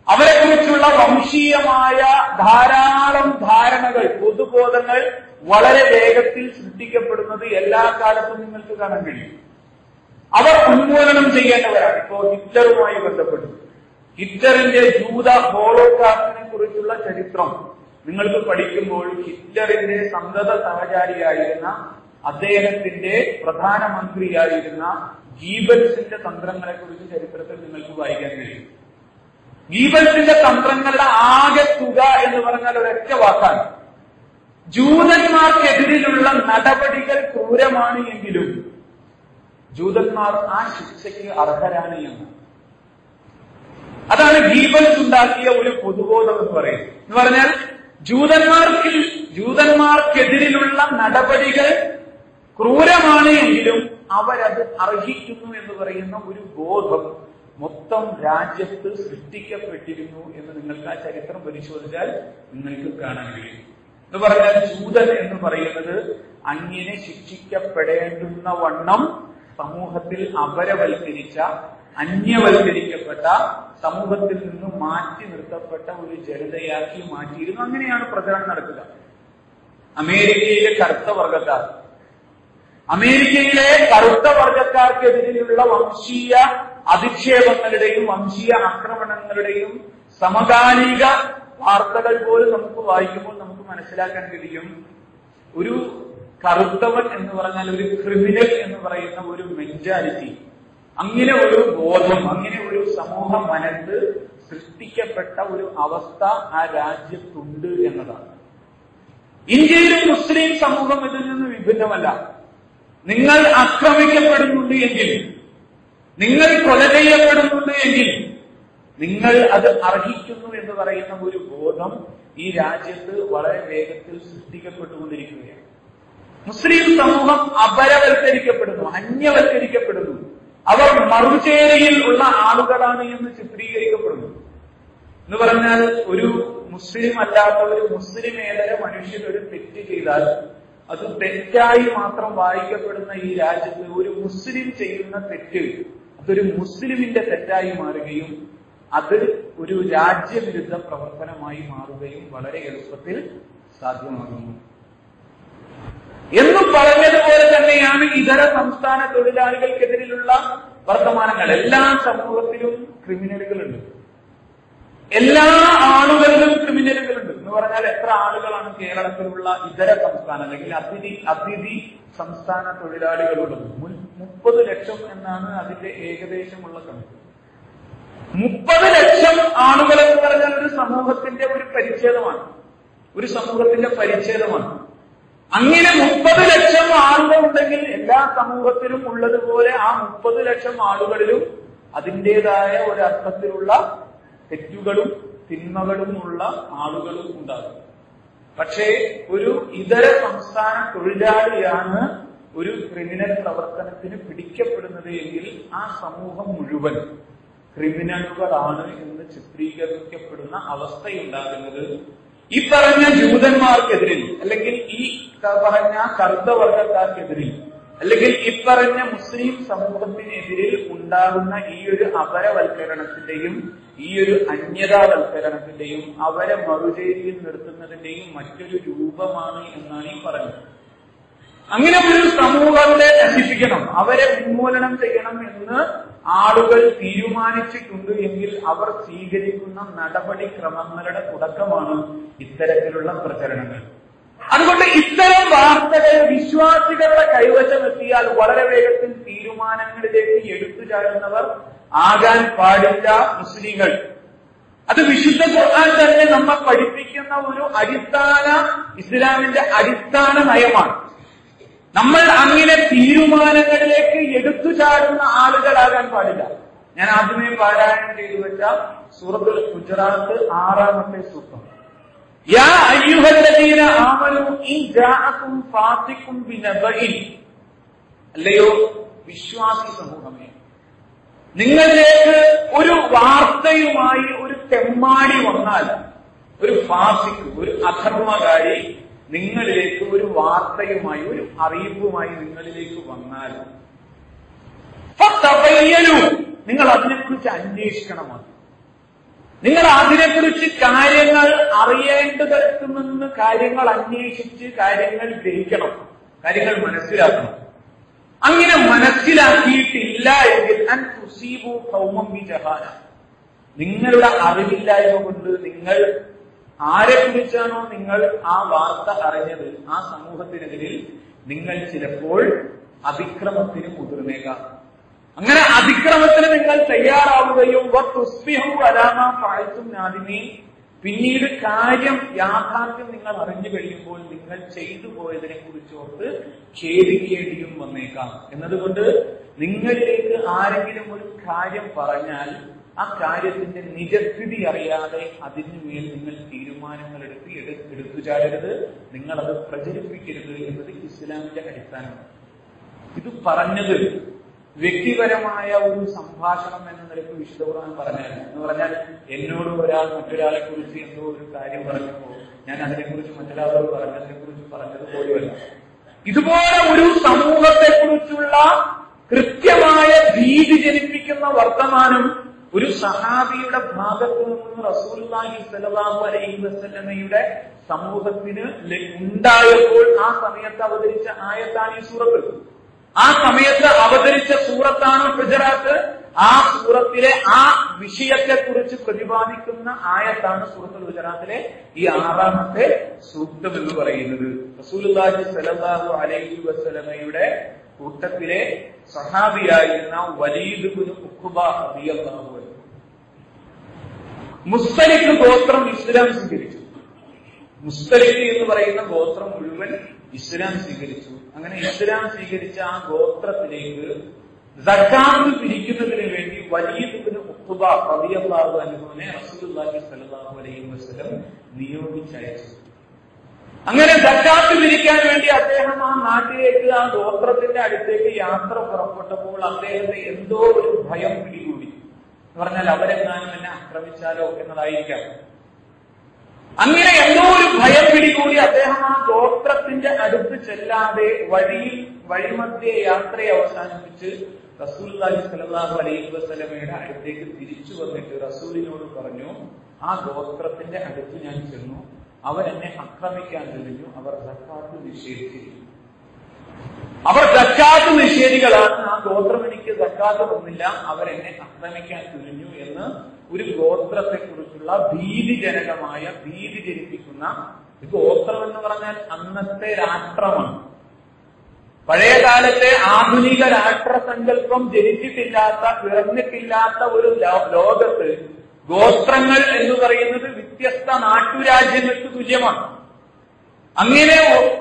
അവരെക്കുറിച്ചുള്ള വംശീയമായ ധാരാളം ധാരണകൾ പൊതുബോധങ്ങൾ വളരെ വേഗത്തിൽ സൃഷ്ടിക്കപ്പെടുന്നത് എല്ലാ കാലത്തും നിങ്ങൾക്ക് കാണാൻ കഴിയും. അവർ ഉന്മൂലനം ചെയ്യേണ്ടവരാണ്. ഇപ്പോ ഹിറ്ററുമായി ബന്ധപ്പെട്ടു ഹിറ്ററിന്റെ ജൂത ഹോളോകാസ്റ്റിനെ കുറിച്ചുള്ള ചരിത്രം നിങ്ങൾക്ക് പഠിക്കുമ്പോൾ ഹിറ്റ്ലറിന്റെ സന്തത സഹചാരിയായിരുന്ന അദ്ദേഹത്തിന്റെ പ്രധാനമന്ത്രിയായിരുന്ന ഗീബൽസിന്റെ തന്ത്രങ്ങളെ കുറിച്ച് ചരിത്രത്തിൽ നിങ്ങൾക്ക് വായിക്കാൻ കഴിയും. ഗീബൽസിന്റെ തന്ത്രങ്ങളുടെ ആകെ തുക എന്ന് പറഞ്ഞാൽ ഒരൊറ്റ വാക്കാണ്. ജൂതന്മാർക്കെതിരിലുള്ള നടപടികൾ ക്രൂരമാണ് എങ്കിലും ജൂതന്മാർ ആ ശിക്ഷയ്ക്ക് അർഹരാണ് എന്ന്. അതാണ് ഗീബൽസ് ഉണ്ടാക്കിയ ഒരു പൊതുബോധം എന്ന് പറയുന്നത്. എന്ന് പറഞ്ഞാൽ ജൂതന്മാർക്ക് ജൂതന്മാർക്കെതിരിലുള്ള നടപടികൾ ക്രൂരമാണ് എങ്കിലും അവരത് അർഹിക്കുന്നു എന്ന് പറയുന്ന ഒരു ബോധം മൊത്തം രാജ്യത്ത് സൃഷ്ടിക്കപ്പെട്ടിരുന്നു എന്ന് നിങ്ങൾക്ക് ആ ചരിത്രം പരിശോധിച്ചാൽ നിങ്ങൾക്ക് കാണാൻ കഴിയും. എന്ന് പറഞ്ഞാൽ ജൂതൻ എന്ന് പറയുന്നത് അങ്ങനെ ശിക്ഷിക്കപ്പെടേണ്ടുന്ന വണ്ണം സമൂഹത്തിൽ അപരവൽക്കരിച്ച അന്യവൽക്കരിക്കപ്പെട്ട സമൂഹത്തിൽ നിന്ന് മാറ്റി നിർത്തപ്പെട്ട ഒരു ജനതയാക്കി മാറ്റിയിരുന്നു. അങ്ങനെയാണ് പ്രചരണം നടക്കുക. അമേരിക്കയിലെ കറുത്ത വർഗക്കാർ അമേരിക്കയിലെ കറുത്ത വർഗക്കാർക്കെതിരെയുള്ള വംശീയ അധിക്ഷേപങ്ങളുടെയും വംശീയ ആക്രമണങ്ങളുടെയും സമകാലിക വാർത്തകൾ പോലും നമുക്ക് വായിക്കുമ്പോൾ നമുക്ക് മനസ്സിലാക്കാൻ കഴിയും. ഒരു കറുത്തവൻ എന്ന് പറഞ്ഞാൽ ഒരു ക്രിമിനൽ എന്ന് പറയുന്ന ഒരു മെന്റാലിറ്റി. അങ്ങനെ ഒരു ബോധം അങ്ങനെ ഒരു സമൂഹ മനസ്സ് സൃഷ്ടിക്കപ്പെട്ട ഒരു അവസ്ഥ ആ രാജ്യത്തുണ്ട് എന്നതാണ്. ഇന്ത്യയിലെ മുസ്ലിം സമൂഹം ഇതിൽ നിന്ന് വിഭിന്നമല്ല. നിങ്ങൾ ആക്രമിക്കപ്പെടുന്നുണ്ട് എങ്കിൽ നിങ്ങൾ കൊല ചെയ്യപ്പെടുന്നുണ്ട് എങ്കിൽ നിങ്ങൾ അത് അർഹിക്കുന്നു എന്ന് പറയുന്ന ഒരു ബോധം ഈ രാജ്യത്ത് വളരെ വേഗത്തിൽ സൃഷ്ടിക്കപ്പെട്ടുകൊണ്ടിരിക്കുകയാണ്. മുസ്ലിം സമൂഹം അപരവൽക്കരിക്കപ്പെടുന്നു അന്യവൽക്കരിക്കപ്പെടുന്നു. അവർ മറുചേരയിൽ ഉള്ള ആളുകളാണ് എന്ന് ചിത്രീകരിക്കപ്പെടുന്നു. എന്ന് പറഞ്ഞാൽ ഒരു മുസ്ലിം അല്ലാത്ത ഒരു മുസ്ലിം ഏതര മനുഷ്യൻ ഒരു തെറ്റ് ചെയ്താൽ അത് തെറ്റായി മാത്രം വായിക്കപ്പെടുന്ന ഈ രാജ്യത്ത് ഒരു മുസ്ലിം ചെയ്യുന്ന തെറ്റ് അതൊരു മുസ്ലിമിന്റെ തെറ്റായി മാറുകയും അത് ഒരു രാജ്യവിരുദ്ധ പ്രവർത്തനമായി മാറുകയും വളരെ എളുപ്പത്തിൽ സാധ്യമാകുന്നു. എന്നും പറഞ്ഞതുപോലെ തന്നെയാണ് ഇതര സംസ്ഥാന തൊഴിലാളികൾക്കെതിരെയുള്ള വർത്തമാനങ്ങൾ. എല്ലാ സമൂഹത്തിലും ക്രിമിനലുകളുണ്ട്. എല്ലാ ആളുകളിലും ക്രിമിനലുകളുണ്ട്. എന്ന് പറഞ്ഞാൽ എത്ര ആളുകളാണ് കേരളത്തിലുള്ള ഇതര സംസ്ഥാന അല്ലെങ്കിൽ അതിഥി അതിഥി സംസ്ഥാന തൊഴിലാളികളുള്ളത് മുപ്പത് ലക്ഷം എന്നാണ് അതിന്റെ ഏകദേശമുള്ള കണക്ക്. മുപ്പത് ലക്ഷം ആളുകൾ എന്ന് പറഞ്ഞാൽ ഒരു സമൂഹത്തിന്റെ ഒരു പരിച്ഛേദമാണ്. ഒരു സമൂഹത്തിന്റെ പരിച്ഛേദമാണ്. അങ്ങനെ മുപ്പത് ലക്ഷം ആളുകൾ ഉണ്ടെങ്കിൽ എല്ലാ സമൂഹത്തിലും ഉള്ളതുപോലെ ആ മുപ്പത് ലക്ഷം ആളുകളിലും അതിന്റെതായ ഒരർത്ഥത്തിലുള്ള തെറ്റുകളും തിന്മകളും ഉള്ള ആളുകളും ഉണ്ടാകും. പക്ഷേ ഒരു ഇതര സംസ്ഥാന തൊഴിലാളിയാണ് ഒരു ക്രിമിനൽ പ്രവർത്തനത്തിന് പിടിക്കപ്പെടുന്നത് എങ്കിൽ ആ സമൂഹം മുഴുവൻ ക്രിമിനലുകളാണ് എന്ന് ചിത്രീകരിക്കപ്പെടുന്ന അവസ്ഥയുണ്ടാകുന്നത് ഈ പറഞ്ഞ ജൂതന്മാർക്കെതിരിൽ അല്ലെങ്കിൽ ഈ പറഞ്ഞ കർത്തവർഗക്കാർക്കെതിരിൽ അല്ലെങ്കിൽ ഇപ്പറഞ്ഞ മുസ്ലിം സമൂഹത്തിനെതിരിൽ ഉണ്ടാകുന്ന ഈ ഒരു അപരവൽക്കരണത്തിന്റെയും ഈ ഒരു അന്യതാവൽക്കരണത്തിന്റെയും അവരെ മറുചേരിയിൽ നിർത്തുന്നതിന്റെയും മറ്റൊരു രൂപമാണ് എന്നാണ് ഈ പറഞ്ഞത് അങ്ങനെ ഒരു സമൂഹത്തെ നശിപ്പിക്കണം. അവരെ ഉന്മൂലനം ചെയ്യണം എന്ന് ആളുകൾ തീരുമാനിച്ചിട്ടുണ്ട് എങ്കിൽ അവർ സ്വീകരിക്കുന്ന നടപടിക്രമങ്ങളുടെ തുടക്കമാണ് ഇത്തരത്തിലുള്ള പ്രചരണങ്ങൾ. അതുകൊണ്ട് ഇത്തരം വാർത്തകൾ വിശ്വാസികളുടെ കൈവശം എത്തിയാൽ വളരെ വേഗത്തിൽ തീരുമാനങ്ങളിലേക്ക് എടുത്തു ചാടുന്നവർ ആകാൻ പാടില്ല മുസ്ലിങ്ങൾ. അത് വിശുദ്ധ ഖുർആൻ തന്നെ നമ്മൾ പഠിപ്പിക്കുന്ന ഒരു അടിസ്ഥാന ഇസ്ലാമിന്റെ അടിസ്ഥാന നയമാണ്. നമ്മൾ അങ്ങനെ തീരുമാനങ്ങളിലേക്ക് എടുത്തു ചാടുന്ന ആളുകളാകാൻ പാടില്ല. ഞാൻ ആദ്യമേ പാരായണം ചെയ്തു വെച്ച സൂറത്തുൽ ഗുജറാത്ത് ആറാമത്തെ സൂത്രം യാ അയ്യുഹല്ലദീന ബിനബഇൻ. അല്ലയോ വിശ്വാസി സമൂഹമേ. നിങ്ങളിലേക്ക് ഒരു വാർത്തയുമായി ഒരു തെമ്മാടി വന്നാൽ ഒരു ഫാസിക്ക് ഒരു അധർമ്മകാരി നിങ്ങളിലേക്ക് ഒരു വാർത്തയുമായി ഒരു അറിയിപ്പുമായി നിങ്ങളിലേക്ക് വന്നാൽ നിങ്ങൾ അതിനെക്കുറിച്ച് അന്വേഷിക്കണം അത് നിങ്ങൾ അതിനെക്കുറിച്ച് കാര്യങ്ങൾ അറിയേണ്ടതിടത്തു നിന്ന് കാര്യങ്ങൾ അന്വേഷിച്ച് കാര്യങ്ങൾ ഗ്രഹിക്കണം. കാര്യങ്ങൾ മനസ്സിലാക്കണം. അങ്ങനെ മനസ്സിലാക്കിയിട്ടില്ല എങ്കിൽ അൻ തുസീബു കൗമം ബി ജഹാന നിങ്ങളുടെ അറിവില്ലായ്മ കൊണ്ട് നിങ്ങൾ ആരെ കുറിച്ചാണോ നിങ്ങൾ ആ വാർത്ത അറിഞ്ഞത്? ആ സമൂഹത്തിനെതിരിൽ നിങ്ങൾ ചിലപ്പോൾ അതിക്രമത്തിന് മുതിർന്നേക്കാം. അങ്ങനെ അതിക്രമത്തിന് നിങ്ങൾ തയ്യാറാവുകയും പിന്നീട് കാര്യം യാഥാർത്ഥ്യം നിങ്ങൾ അറിഞ്ഞു കഴിയുമ്പോൾ നിങ്ങൾ ചെയ്തു പോയതിനെ കുറിച്ച് ഓർത്ത് ഖേദിക്കേണ്ടിയും വന്നേക്കാം. എന്നതുകൊണ്ട് നിങ്ങളിലേക്ക് ആരെങ്കിലും ഒരു കാര്യം പറഞ്ഞാൽ ആ കാര്യത്തിന്റെ നിജസ്ഥിതി അറിയാതെ അതിനുമേൽ നിങ്ങൾ തീരുമാനങ്ങൾ എടുത്ത് എടു- എടുത്തു ചാടരുത്. നിങ്ങൾ അത് പ്രചരിപ്പിക്കരുത് എന്നത് ഇസ്ലാമിന്റെ അടിസ്ഥാനമാണ്. ഇത് പറഞ്ഞത് വ്യക്തിപരമായ ഒരു സംഭാഷണം എന്ന നിലയ്ക്ക് വിശുദ്ധ ഖുർആൻ എന്ന് പറഞ്ഞാൽ എന്നോട് ഒരാൾ മറ്റൊരാളെ കുറിച്ച് എന്തോ ഒരു കാര്യം പറഞ്ഞപ്പോൾ ഞാൻ അതിനെക്കുറിച്ച് മറ്റൊരാളോട് പറഞ്ഞതിനെ കുറിച്ച് പറഞ്ഞത് പോലുമല്ല. ഇതുപോലെ ഒരു സമൂഹത്തെ കുറിച്ചുള്ള കൃത്യമായ ഭീതി ജനിപ്പിക്കുന്ന വർത്തമാനം ഒരു സഹാബിയുടെ ഭാഗത്തു നിന്ന് റസൂൽഹി സലാഹു അലൈഹി വസ്ലമയുടെ സമൂഹത്തിന് ഉണ്ടായപ്പോൾ ആ സമയത്ത് അവതരിച്ച ആയത്താണ് ഈ സൂറത്ത്. ആ സമയത്ത് അവതരിച്ച സൂറത്താണ് ഗുജറാത്ത് ആ സൂറത്തിലെ ആ വിഷയത്തെ കുറിച്ച് പ്രതിപാദിക്കുന്ന ആയത്താണ് സൂറത്ത് ഗുജറാത്തിലെ ഈ ആറാമത്തെ സൂക്തം എന്ന് പറയുന്നത്. റസൂലുള്ളാഹി സ്വല്ലല്ലാഹു അലൈഹി വസല്ലമയുടെ കൂട്ടത്തിലെ സഹാബിയായിരുന്ന വലീദ് ഉഖുബ റളിയല്ലാഹു മുസ്തലിഖ് ഗോത്രം ഇസ്ലാം സ്വീകരിച്ചു. മുസ്തലിഖ് എന്ന് പറയുന്ന ഗോത്രം മുഴുവൻ ഇസ്ലാം സ്വീകരിച്ചു. അങ്ങനെ ഇസ്ലാം സ്വീകരിച്ച ആ ഗോത്രത്തിലേക്ക് സക്കാത്ത് പിരിക്കുന്നതിന് വേണ്ടി വലിയതിന് ഉത്തുബ റളിയല്ലാഹു അനുഭവനെ റസൂലുള്ളാഹി സ്വല്ലല്ലാഹു അലൈഹി വസല്ലം നിയോഗിച്ചയച്ചു. അങ്ങനെ സക്കാത്ത് പിരിക്കാൻ വേണ്ടി അദ്ദേഹം ആ നാട്ടിലേക്ക് ആ ഗോത്രത്തിന്റെ അടുത്തേക്ക് യാത്ര പുറപ്പെട്ടപ്പോൾ അദ്ദേഹത്തെ എന്തോ ഒരു ഭയം പിടികൂടി. എന്ന് പറഞ്ഞാൽ അവരെങ്ങാനും എന്നെ ആക്രമിച്ചാലോ എന്നതായിരിക്കാം. അങ്ങനെ എന്തോ ഒരു ഭയം പിടികൂടി അദ്ദേഹം ആ ഗോത്രത്തിന്റെ അടുത്ത് ചെല്ലാതെ വഴിയിൽ വഴിമധ്യേ യാത്രയെ അവസാനിപ്പിച്ച് റസൂൽ സലാഹു അലൈഹി വസ്ലമയുടെ അടുത്തേക്ക് തിരിച്ചു വന്നിട്ട് റസൂലിനോട് പറഞ്ഞു ആ ഗോത്രത്തിന്റെ അടുത്ത് ഞാൻ ചെന്നു. അവരെന്നെ ആക്രമിക്കാൻ കഴിഞ്ഞു അവർ സക്കാത്ത് നിഷേധിച്ചിരിക്കുന്നു അവർ സക്കാത്ത് നിഷേധികളാണ് ആ ഗോത്രം എനിക്ക് സക്കാത്ത് തന്നില്ല അവരെന്നെ ആക്രമിക്കാൻ തുനിഞ്ഞു എന്ന് ഒരു ഗോത്രത്തെ കുറിച്ചുള്ള ഭീതിജനകമായ ഭീതി ജനിപ്പിക്കുന്ന ഗോത്രം എന്ന് പറഞ്ഞാൽ അന്നത്തെ രാഷ്ട്രമാണ്. പഴയ കാലത്തെ ആധുനിക രാഷ്ട്ര രാഷ്ട്രസങ്കല്പം ജനിച്ചിട്ടില്ലാത്ത പിറന്നിട്ടില്ലാത്ത ഒരു ലോകത്ത് ഗോത്രങ്ങൾ എന്ന് പറയുന്നത് വ്യത്യസ്ത നാട്ടുരാജ്യങ്ങൾക്ക് തുല്യമാണ്. അങ്ങനെ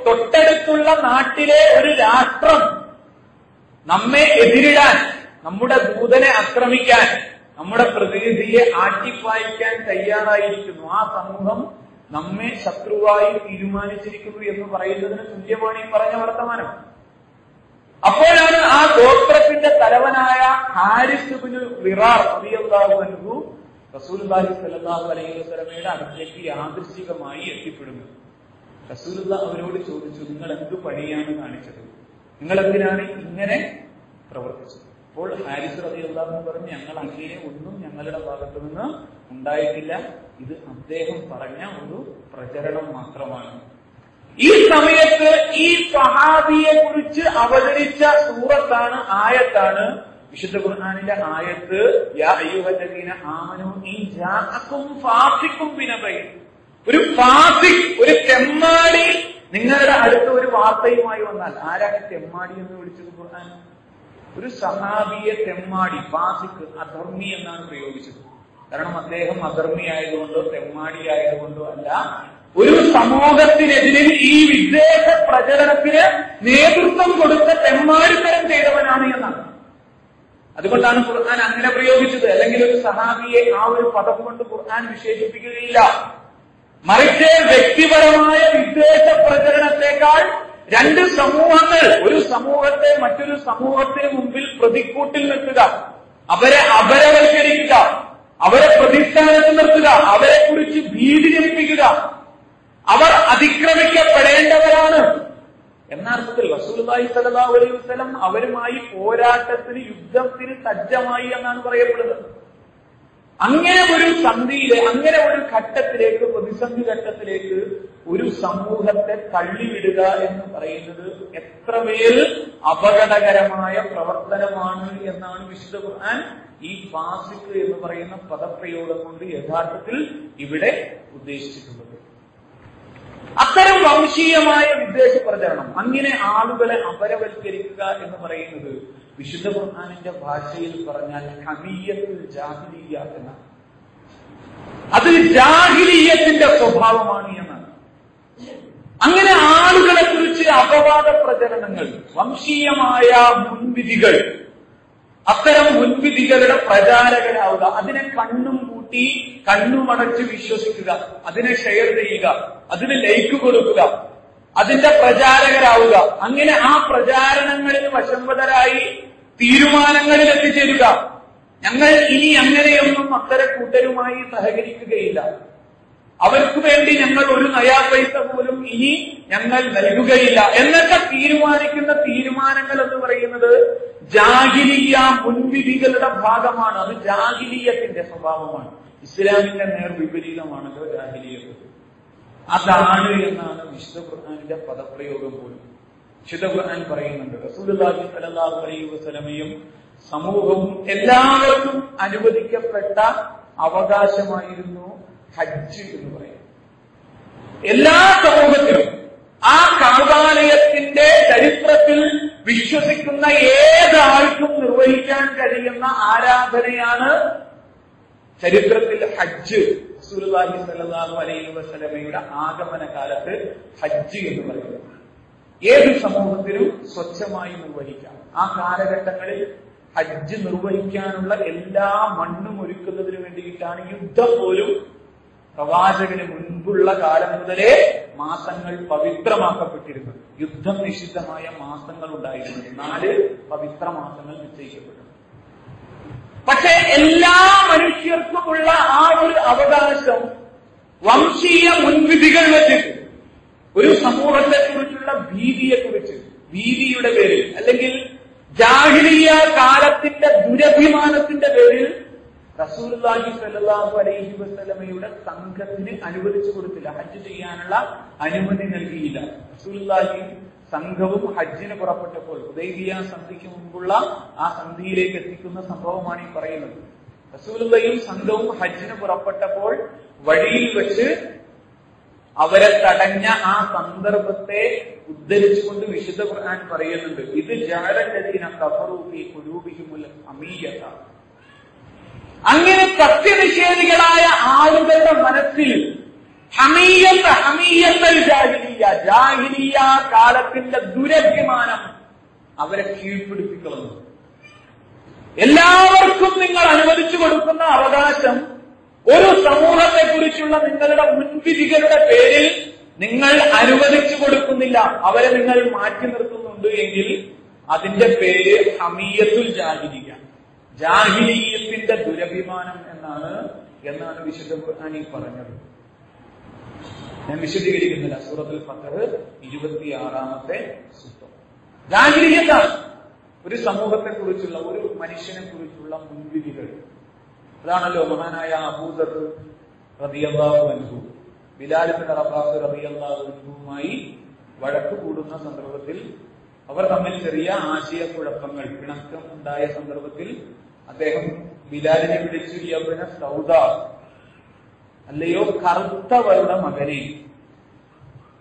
തൊട്ടടുത്തുള്ള നാട്ടിലെ ഒരു രാഷ്ട്രം നമ്മെ എതിരിടാൻ നമ്മുടെ ദൂതനെ ആക്രമിക്കാൻ നമ്മുടെ പ്രതിനിധിയെ ആട്ടിപ്പായിക്കാൻ തയ്യാറായിരിക്കുന്നു. ആ സമൂഹം നമ്മെ ശത്രുവായി തീരുമാനിച്ചിരിക്കുന്നു എന്ന് പറയുന്നതിന് തുല്യമാണ് ഈ പറഞ്ഞ വർത്തമാനം. അപ്പോഴാണ് ആ ഗോത്രത്തിന്റെ തലവനായ ഹാരിസ് വിറാർ അബിയല്ലാഹു റസൂൽബാഹി സല്ലാഹു അലൈഹി വസ്ലമയുടെ അടുത്തേക്ക് യാദൃശികമായി എത്തിപ്പെടുന്നു. റസൂലുള്ള അവരോട് ചോദിച്ചു നിങ്ങൾ എന്ത് പണിയാണ് കാണിച്ചത്? നിങ്ങൾ എന്തിനാണ് ഇങ്ങനെ പ്രവർത്തിച്ചത്? അപ്പോൾ ഹാരിസ് റബി അള്ളാഹു പറഞ്ഞ് ഞങ്ങൾ അങ്ങനെ ഒന്നും ഞങ്ങളുടെ ഭാഗത്തു നിന്ന് ഉണ്ടായിട്ടില്ല. ഇത് അദ്ദേഹം പറഞ്ഞ ഒരു പ്രചരണം മാത്രമാണ്. ഈ സമയത്ത് ഈ സഹാബിയെ കുറിച്ച് അവതരിച്ച സൂറത്താണ് ആയത്താണ്. വിശുദ്ധ ഖുർഹാനിന്റെ ആയത്ത് ഒരു ഫാസിഖ് ഒരു തെമ്മാടി നിങ്ങളുടെ അടുത്ത ഒരു വാർത്തയുമായി വന്നാൽ ആരാണ് തെമ്മാടി എന്ന് വിളിച്ചത് ഖുർആൻ? ഒരു സഹാബിയെ തെമ്മാടി ബാസിക്ക് അധർമ്മി എന്നാണ് പ്രയോഗിച്ചത്. കാരണം അദ്ദേഹം അധർമ്മി ആയതുകൊണ്ടോ തെമ്മാടി ആയതുകൊണ്ടോ അല്ല ഒരു സമൂഹത്തിനെതിരെ ഈ വിദ്വേഷ പ്രചരണത്തിന് നേതൃത്വം കൊടുത്ത തെമ്മാടിത്തരം ചെയ്തവനാണ് എന്നാണ്. അതുകൊണ്ടാണ് ഖുർആൻ അങ്ങനെ പ്രയോഗിച്ചത്. അല്ലെങ്കിൽ ഒരു സഹാബിയെ ആ ഒരു പദം കൊണ്ട് ഖുർആൻ വിശേഷിപ്പിക്കുകയില്ല. മറിച്ച് വ്യക്തിപരമായ വിദ്വേഷ പ്രചരണത്തെക്കാൾ രണ്ട് സമൂഹങ്ങൾ ഒരു സമൂഹത്തെ മറ്റൊരു സമൂഹത്തിന് മുമ്പിൽ പ്രതിക്കൂട്ടിൽ നിർത്തുക അവരെ അപരവൽക്കരിക്കുക. അവരെ പ്രതിസ്ഥാനത്ത് നിർത്തുക. അവരെ കുറിച്ച് ഭീതി ജനിപ്പിക്കുക. അവർ അതിക്രമിക്കപ്പെടേണ്ടവരാണ്. എന്നർത്ഥത്തിൽ റസൂലി സലതാ അലൈഹി വസ്ലം അവരുമായി പോരാട്ടത്തിന് യുദ്ധത്തിന് സജ്ജമായി എന്നാണ് പറയപ്പെടുന്നത്. അങ്ങനെ ഒരു സന്ധിയിലെ അങ്ങനെ ഒരു ഘട്ടത്തിലേക്ക് പ്രതിസന്ധി ഘട്ടത്തിലേക്ക് ഒരു സമൂഹത്തെ തള്ളിവിടുക എന്ന് പറയുന്നത് എത്രമേൽ അപകടകരമായ പ്രവർത്തനമാണ് എന്നാണ് വിശുദ്ധ ഖുർആൻ ഈ ഫാസിക് എന്ന് പറയുന്ന പദപ്രയോഗം കൊണ്ട് യഥാർത്ഥത്തിൽ ഇവിടെ ഉദ്ദേശിച്ചിട്ടുള്ളത്. അത്തരം വംശീയമായ വിദ്വേഷ പ്രചരണം അങ്ങനെ ആളുകളെ അപരവൽക്കരിക്കുക എന്ന് പറയുന്നത് വിശുദ്ധ ഖുർആാനിന്റെ ഭാഷയിൽ പറഞ്ഞാൽ ഹമീയത്തുൽ ജാഹിലിയ അത് ജാഹിലീയത്തിന്റെ സ്വഭാവമാണ് എന്നാണ്. അങ്ങനെ ആളുകളെ കുറിച്ച് അപവാദ പ്രചരണങ്ങൾ വംശീയമായ മുൻവിധികൾ അത്തരം മുൻവിധികളുടെ പ്രചാരകരാവുക അതിനെ കണ്ണും കൂട്ടി കണ്ണുമടച്ച് വിശ്വസിക്കുക അതിനെ ഷെയർ ചെയ്യുക അതിന് ലൈക്ക് കൊടുക്കുക അതിന്റെ പ്രചാരകരാവുക. അങ്ങനെ ആ പ്രചാരണങ്ങളിൽ വശംവതരായി തീരുമാനങ്ങളിൽ എത്തിച്ചേരുക. ഞങ്ങൾ ഇനി അങ്ങനെയൊന്നും അത്തരം കൂട്ടരുമായി സഹകരിക്കുകയില്ല. അവർക്ക് വേണ്ടി ഞങ്ങൾ ഒരു നയാ പൈസ പോലും ഇനി ഞങ്ങൾ നൽകുകയില്ല. എന്നൊക്കെ തീരുമാനിക്കുന്ന തീരുമാനങ്ങൾ എന്ന് പറയുന്നത് ജാഹിലിയ മുൻവിധികളുടെ ഭാഗമാണ്. അത് ജാഹിലീയത്തിന്റെ സ്വഭാവമാണ്. ഇസ്ലാമിന്റെ നേർ വിപരീതമാണല്ലോ ജാഹിലീയത്ത് അതാണ് എന്നാണ് വിശുദ്ധ ഖുർആാനിന്റെ പദപ്രയോഗം പോലും. വിശുദ്ധ ഖുർആൻ പറയുന്നുണ്ട് റസൂലുള്ളാഹി സ്വല്ലല്ലാഹു അലൈഹി വസല്ലമയും സമൂഹവും എല്ലാവർക്കും അനുവദിക്കപ്പെട്ട അവകാശമായിരുന്നു ഹജ്ജ് എന്ന് പറയുന്നത്. എല്ലാ സമൂഹത്തിലും ആ കൗതാലയത്തിന്റെ ചരിത്രത്തിൽ വിശ്വസിക്കുന്ന ഏതാൾക്കും നിർവഹിക്കാൻ കഴിയുന്ന ആരാധനയാണ് ചരിത്രത്തിൽ ഹജ്ജ്. റസൂലുള്ളാഹി സ്വല്ലല്ലാഹു അലൈഹി വസല്ലമയുടെ ആഗമന കാലത്ത് ഹജ്ജ് എന്ന് പറയുന്നത്. ഏത് സമൂഹത്തിലും സ്വച്ഛമായി നിർവഹിക്കാം. ആ കാലഘട്ടങ്ങളിൽ ഹജ്ജ് നിർവഹിക്കാനുള്ള എല്ലാ മണ്ണും ഒരുക്കുന്നതിന് വേണ്ടിയിട്ടാണ് യുദ്ധം പോലും പ്രവാചകന് മുൻപുള്ള കാലം മുതലേ മാസങ്ങൾ പവിത്രമാക്കപ്പെട്ടിരുന്നത്. യുദ്ധം നിഷിദ്ധമായ മാസങ്ങൾ ഉണ്ടായിരുന്നത് നാല് പവിത്ര മാസങ്ങൾ നിശ്ചയിക്കപ്പെട്ടു. പക്ഷെ എല്ലാ മനുഷ്യർക്കുമുള്ള ആ ഒരു അവകാശം വംശീയ മുൻവിധികൾ വെച്ചിട്ട് ഒരു സമൂഹത്തെ കുറിച്ചുള്ള ഭീതിയെ കുറിച്ച് ഭീതിയുടെ പേരിൽ അല്ലെങ്കിൽ ജാഹിലിയ കാലത്തിന്റെ ദുരഭിമാനത്തിന്റെ പേരിൽ റസൂലുള്ളാഹി സലാഹു അലൈഹി വസ്ലമയുടെ സംഘത്തിന് അനുവദിച്ചു കൊടുത്തില്ല. ഹജ്ജ് ചെയ്യാനുള്ള അനുമതി നൽകിയില്ല. റസൂലുള്ളാഹി സംഘവും ഹജ്ജിന് പുറപ്പെട്ടപ്പോൾ ഉദൈബിയ സന്ധിക്ക് മുമ്പുള്ള ആ സന്ധിയിലേക്ക് എത്തിക്കുന്ന സംഭവമാണ് ഈ പറയുന്നത്. റസൂലുള്ളയും സംഘവും ഹജ്ജിന് പുറപ്പെട്ടപ്പോൾ വഴിയിൽ വെച്ച് അവരെ തടഞ്ഞ ആ സന്ദർഭത്തെ ഉദ്ധരിച്ചുകൊണ്ട് വിശുദ്ധ ഖുർആൻ പറയുന്നുണ്ട്. ഇത് ജാലല്ലദീന കഫറു ഫീ ഖുലൂബിഹിമുൽ അമീയത. അങ്ങനെ സത്യനിഷേധികളായ ആളുകളുടെ മനസ്സിൽ കാലത്തിന്റെ ദുരഭിമാനം അവരെ കീഴ്പിടിപ്പിക്കുന്നു എല്ലാവർക്കും നിങ്ങൾ അനുവദിച്ചു കൊടുക്കുന്ന അവകാശം ഒരു സമൂഹത്തെ കുറിച്ചുള്ള നിങ്ങളുടെ മുൻവിധികളുടെ പേരിൽ നിങ്ങൾ അനുവദിച്ചു കൊടുക്കുന്നില്ല. അവരെ നിങ്ങൾ മാറ്റി നിർത്തുന്നുണ്ട് എങ്കിൽ അതിന്റെ പേര് ഹമീയത്തുൽ ജാഹിലിയ. ജാഹിലീയത്തിന്റെ ദുരഭിമാനം എന്നാണ് എന്നാണ് വിശുദ്ധ ഖുർആനി പറഞ്ഞത്. ഞാൻ വിശദീകരിക്കുന്നില്ല സൂറത്തിൽ ഫത്തഹ് ഇരുപത്തിയാറാമത്തെ സൂത്രം ജാഹിലീയത്താണ് ഒരു സമൂഹത്തെ കുറിച്ചുള്ള ഒരു മനുഷ്യനെ കുറിച്ചുള്ള മുൻവിധികൾ. അതാണല്ലോ മഹാനായ അബൂദർ റതിയല്ലാഹു അൻഹു. വഴക്ക് കൂടുന്ന സന്ദർഭത്തിൽ അവർ തമ്മിൽ ചെറിയ ആശയക്കുഴപ്പങ്ങൾ പിണക്കം ഉണ്ടായ സന്ദർഭത്തിൽ അദ്ദേഹം ബിലാലിനെ വിളിച്ചു യവന സൗദ അല്ലയോ കറുത്തവരുടെ മകനെ.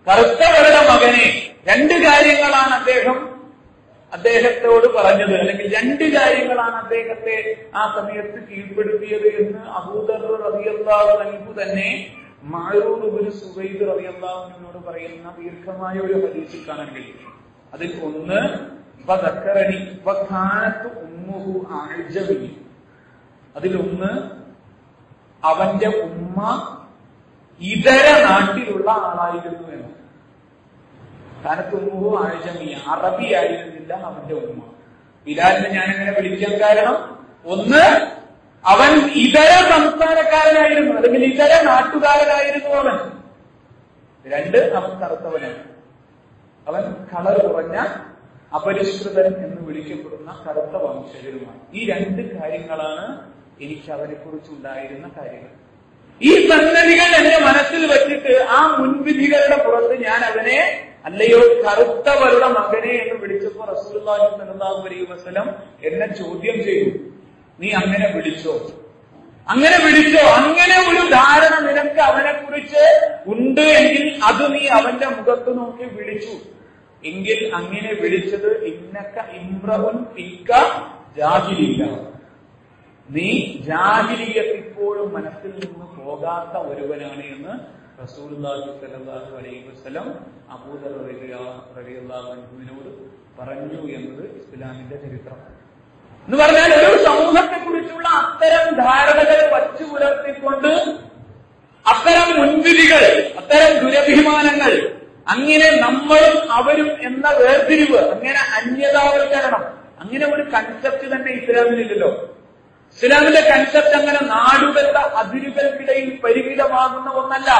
കറുത്തവരുടെ മകനെ. രണ്ട് കാര്യങ്ങളാണ് അദ്ദേഹം അദ്ദേഹത്തോട് പറഞ്ഞത്. അല്ലെങ്കിൽ രണ്ട് കാര്യങ്ങളാണ് അദ്ദേഹത്തെ ആ സമയത്ത് കീഴ്പ്പെടുത്തിയത് എന്ന് അബൂദർ റബിയല്ലാഹു തന്നെ മാഴൂർ ഒരു സുബൈദ് റബിയല്ലാഹുവിനോട് പറയുന്ന ദീർഘമായ ഒരു ഹദീസിൽ കാണാൻ കഴിയും. അതിൽ ഒന്ന് അതിലൊന്ന് അവന്റെ ഉമ്മ ഇതര നാട്ടിലുള്ള ആളായിരുന്നു എന്ന്. കാനത്ത് ഉമ്മുഹു ആഴ്ചമിയ അറബി ആയിരുന്നില്ല അവന്റെ ഉമ്മ. ബിലാലിനെ ഞാൻ എങ്ങനെ വിളിക്കാൻ കാരണം? ഒന്ന് അവൻ ഇതര സംസ്ഥാനക്കാരനായിരുന്നു. അല്ലെങ്കിൽ ഇതര നാട്ടുകാരനായിരുന്നു അവൻ. രണ്ട് അവൻ കറുത്തവനാണ്. അവൻ കളർ കുറഞ്ഞ അപരിഷ്കൃതൻ എന്ന് വിളിക്കപ്പെടുന്ന കറുത്ത വംശജരുമാണ്. ഈ രണ്ട് കാര്യങ്ങളാണ് എനിക്ക് ഉണ്ടായിരുന്ന കാര്യങ്ങൾ. ഈ സംഗതികൾ എന്റെ മനസ്സിൽ വെച്ചിട്ട് ആ മുൻവിധികളുടെ പുറത്ത് ഞാൻ അവനെ അല്ലയോ കറുത്തവരുടെ മകനെ എന്ന് വിളിച്ചപ്പോ റസൂലുള്ളാഹി വസല്ലം എന്നെ ചോദ്യം ചെയ്തു. നീ അങ്ങനെ വിളിച്ചോ? അങ്ങനെ വിളിച്ചോ? അങ്ങനെ ഒരു ധാരണ നിനക്ക് അവനെ കുറിച്ച് ഉണ്ട് എങ്കിൽ അത് നീ അവന്റെ മുഖത്ത് നോക്കി വിളിച്ചു. എങ്കിൽ അങ്ങനെ വിളിച്ചത് ഇന്നക്ക ഇമ്രവൻ ഫീക്ക ജാഹിലില്ല. നീ ജാഹിലിയത്ത് ഇപ്പോഴും മനസ്സിൽ നിന്ന് പോകാത്ത ഒരുവനാണ് എന്ന് റസൂലുള്ളാഹി സ്വല്ലല്ലാഹു അലൈഹി വസല്ലം അബൂദർ അൻഹുവിനോട് പറഞ്ഞു എന്നത് ഇസ്ലാമിന്റെ ചരിത്രം. എന്ന് പറഞ്ഞാൽ ഒരു സമൂഹത്തെ കുറിച്ചുള്ള അത്തരം ധാരണകൾ വച്ചു പുലർത്തിക്കൊണ്ട് അത്തരം മുൻവിധികൾ അത്തരം ദുരഭിമാനങ്ങൾ അങ്ങനെ നമ്മളും അവരും എന്ന വേർതിരിവ് അങ്ങനെ അന്യതാവൽക്കരണം അങ്ങനെ ഒരു കൺസെപ്റ്റ് തന്നെ ഇസ്ലാമിലില്ലല്ലോ. ഇസ്ലാമിന്റെ കൺസെപ്റ്റ് അങ്ങനെ നാടുകളുടെ അതിരുകൾക്കിടയിൽ പരിമിതമാകുന്ന ഒന്നല്ല.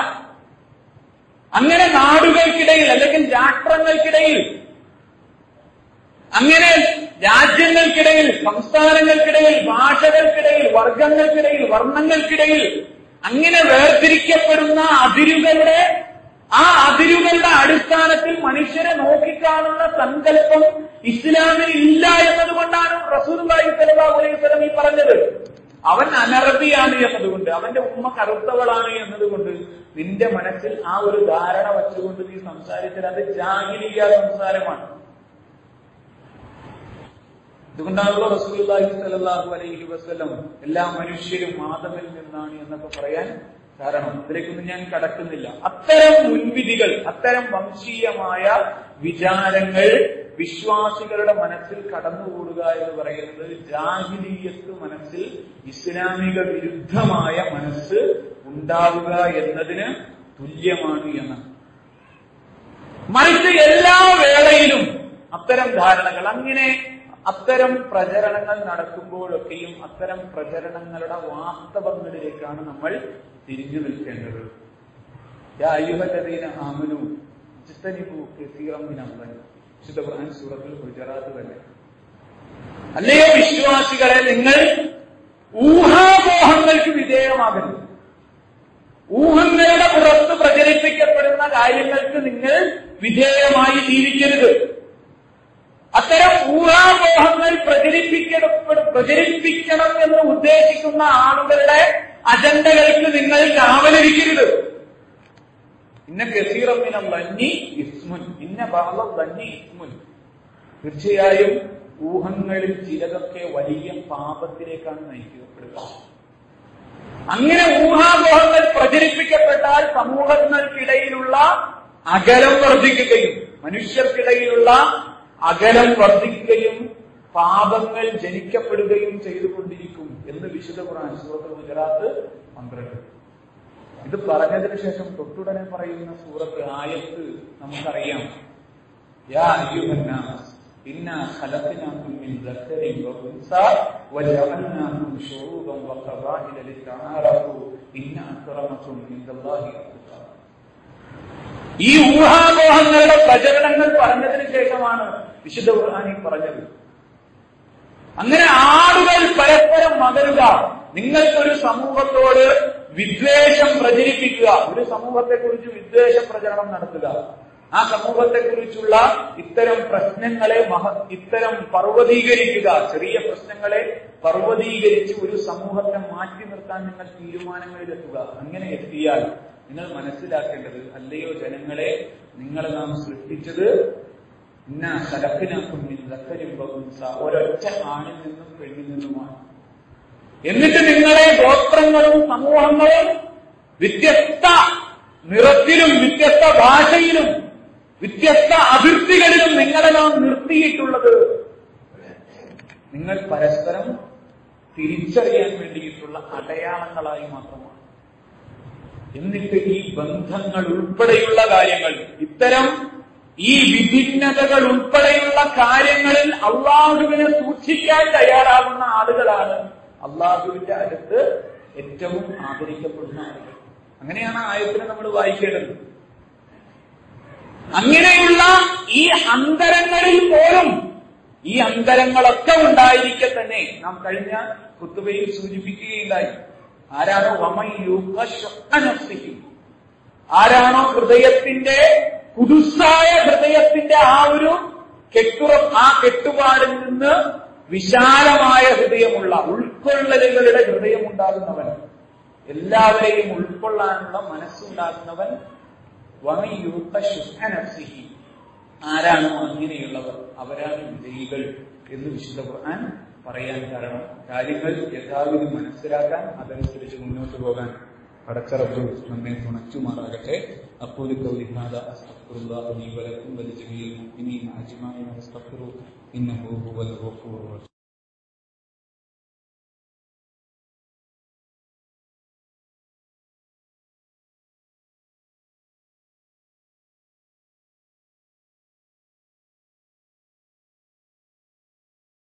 അങ്ങനെ നാടുകൾക്കിടയിൽ അല്ലെങ്കിൽ രാഷ്ട്രങ്ങൾക്കിടയിൽ അങ്ങനെ രാജ്യങ്ങൾക്കിടയിൽ സംസ്ഥാനങ്ങൾക്കിടയിൽ ഭാഷകൾക്കിടയിൽ വർഗങ്ങൾക്കിടയിൽ വർണങ്ങൾക്കിടയിൽ അങ്ങനെ വേർതിരിക്കപ്പെടുന്ന അതിരുകളുടെ ആ അതിരുകളുടെ അടിസ്ഥാനത്തിൽ മനുഷ്യരെ നോക്കിക്കാണുന്ന സങ്കല്പം ഇസ്ലാമിൽ ഇല്ല എന്നതുകൊണ്ടാണ് വസല്ലം ഈ പറഞ്ഞത്. അവൻ അനറബിയാണ് എന്നതുകൊണ്ട് അവന്റെ ഉമ്മ കറുത്തവളാണ് എന്നതുകൊണ്ട് നിന്റെ മനസ്സിൽ ആ ഒരു ധാരണ വച്ചുകൊണ്ട് നീ സംസാരിച്ചാൽ അത് ജാഹിലിയ സംസാരമാണ്. റസൂലുള്ളാഹി സ്വല്ലല്ലാഹു അലൈഹി വസല്ലം എല്ലാ മനുഷ്യരും ആദമിൽ നിന്നാണ് എന്നൊക്കെ പറയാൻ കാരണം ഇതിലേക്കൊന്നും ഞാൻ കടക്കുന്നില്ല. അത്തരം മുൻവിധികൾ അത്തരം വംശീയമായ വിചാരങ്ങൾ വിശ്വാസികളുടെ മനസ്സിൽ കടന്നുകൂടുക എന്ന് പറയുന്നത് ജാഹിലീയത്ത് മനസ്സിൽ ഇസ്ലാമിക വിരുദ്ധമായ മനസ്സ് ഉണ്ടാവുക എന്നതിന് തുല്യമാണ് എന്ന്. മറിച്ച് എല്ലാ വേളയിലും അത്തരം ധാരണകൾ. അങ്ങനെ അത്തരം പ്രചരണങ്ങൾ നടക്കുമ്പോഴൊക്കെയും അത്തരം പ്രചരണങ്ങളുടെ വാസ്തവങ്ങളിലേക്കാണ് നമ്മൾ തിരിഞ്ഞു നിൽക്കേണ്ടത്. ആമനു ഖുർആൻ സൂറത്തിൽ തന്നെ. അല്ലയോ വിശ്വാസികളെ നിങ്ങൾ ഊഹാമോഹങ്ങൾക്ക് വിധേയമാകരുത്. ഊഹങ്ങളുടെ പുറത്ത് പ്രചരിപ്പിക്കപ്പെടുന്ന കാര്യങ്ങൾക്ക് നിങ്ങൾ വിധേയമായി ജീവിക്കരുത്. അത്തരം ഊഹാമോഹങ്ങൾ പ്രചരിപ്പിക്കപ്പെടും പ്രചരിപ്പിക്കണം എന്ന് ഉദ്ദേശിക്കുന്ന ആളുകളുടെ അജണ്ടകൾക്ക് നിങ്ങൾ കാവലരിക്കരുത് ഇന്ന കസീറമിനം വന്നി ഇസ്മുൻ. ഇന്ന ബാളം വന്നി ഇസ്മുൻ. തീർച്ചയായും ഊഹങ്ങളിൽ ചിലതൊക്കെ വലിയ പാപത്തിലേക്കാണ് നയിക്കപ്പെടുക. അങ്ങനെ ഊഹാമോഹങ്ങൾ പ്രചരിപ്പിക്കപ്പെട്ടാൽ സമൂഹങ്ങൾക്കിടയിലുള്ള അകലം വർദ്ധിക്കുകയും മനുഷ്യർക്കിടയിലുള്ള അകലം വർദ്ധിക്കുകയും പാപങ്ങൾ ജനിക്കപ്പെടുകയും ചെയ്തുകൊണ്ടിരിക്കും എന്ന് വിശുദ്ധ ഖുർആൻ സൂറത്ത് ഗുജറാത്ത് പന്ത്രണ്ട് ഇത് പറഞ്ഞതിന് ശേഷം തൊട്ടുടനെ പറയുന്ന സൂറത്ത് ആയത്ത് നമുക്കറിയാം. യാ അയ്യുഹന്നാസ് അത്ഖാ ഈ ഊഹാമോഹങ്ങളുടെ പ്രചരണങ്ങൾ പറഞ്ഞതിന് ശേഷമാണ് വിശുദ്ധ ഖുർആനിൽ പറഞ്ഞത്. അങ്ങനെ ആളുകൾ പരസ്പരം മകരുക. നിങ്ങൾക്കൊരു സമൂഹത്തോട് വിദ്വേഷം പ്രചരിപ്പിക്കുക. ഒരു സമൂഹത്തെക്കുറിച്ച് വിദ്വേഷ പ്രചരണം നടത്തുക. ആ സമൂഹത്തെക്കുറിച്ചുള്ള ഇത്തരം പ്രശ്നങ്ങളെ മഹ ഇത്തരം പർവതീകരിക്കുക. ചെറിയ പ്രശ്നങ്ങളെ പർവതീകരിച്ച് ഒരു സമൂഹത്തെ മാറ്റി നിർത്താൻ നിങ്ങൾ തീരുമാനങ്ങളിലെത്തുക. അങ്ങനെ എത്തിയാൽ നിങ്ങൾ മനസ്സിലാക്കേണ്ടത് അല്ലയോ ജനങ്ങളെ നിങ്ങളെ നാം സൃഷ്ടിച്ചത് ഇന്ന സലഫിനാക്കും ഒരൊറ്റ ആണിൽ നിന്നും പെണ്ണിൽ നിന്നുമാണ്. എന്നിട്ട് നിങ്ങളെ ഗോത്രങ്ങളും സമൂഹങ്ങളും വ്യത്യസ്ത നിറത്തിലും വ്യത്യസ്ത ഭാഷയിലും വ്യത്യസ്ത അതിർത്തികളിലും നിങ്ങളെ നാം നിർത്തിയിട്ടുള്ളത്. നിങ്ങൾ പരസ്പരം തിരിച്ചറിയാൻ വേണ്ടിയിട്ടുള്ള അടയാളങ്ങളായി മാത്രമാണ്. എന്നിട്ട് ഈ ബന്ധങ്ങൾ ഉൾപ്പെടെയുള്ള കാര്യങ്ങൾ. ഇത്തരം ഈ വിഭിന്നതകൾ ഉൾപ്പെടെയുള്ള കാര്യങ്ങളിൽ അള്ളാഹുവിനെ സൂക്ഷിക്കാൻ തയ്യാറാകുന്ന ആളുകളാണ് അള്ളാഹുവിന്റെ അടുത്ത് ഏറ്റവും ആദരിക്കപ്പെടുന്ന ആളുകൾ. അങ്ങനെയാണ് ആയത്തിനെ നമ്മൾ വായിക്കേണ്ടത്. അങ്ങനെയുള്ള ഈ അന്തരങ്ങളിൽ പോലും ഈ അന്തരങ്ങളൊക്കെ ഉണ്ടായിരിക്കെ തന്നെ. നാം കഴിഞ്ഞ കുത്തുവയിൽ സൂചിപ്പിക്കുകയുണ്ടായി. ആരാണോ? ആരാണോ ഹൃദയത്തിന്റെ കുടുസായ ഹൃദയത്തിന്റെ ആ ഒരു കെട്ടുറ ആ കെട്ടുപാടിൽ നിന്ന് വിശാലമായ ഹൃദയമുള്ള ഉൾക്കൊള്ളലുകളുടെ ഹൃദയമുണ്ടാകുന്നവൻ എല്ലാവരെയും ഉൾക്കൊള്ളാനുള്ള മനസ്സുണ്ടാകുന്നവൻ ആരാണോ അങ്ങനെയുള്ളവർ? അവരാണ് വിജയികൾ എന്ന് വിശുദ്ധ ഖുർആൻ പറയാൻ കാരണം കാര്യങ്ങൾ യഥാവിധി മനസ്സിലാക്കാൻ അതനുസരിച്ച് മുന്നോട്ട് പോകാൻ പടച്ചറബ് നമ്മെ തുണച്ചുമാറാകട്ടെ അപ്പോൾ ഹുവൽ ഗഫൂറുർ റഹീം.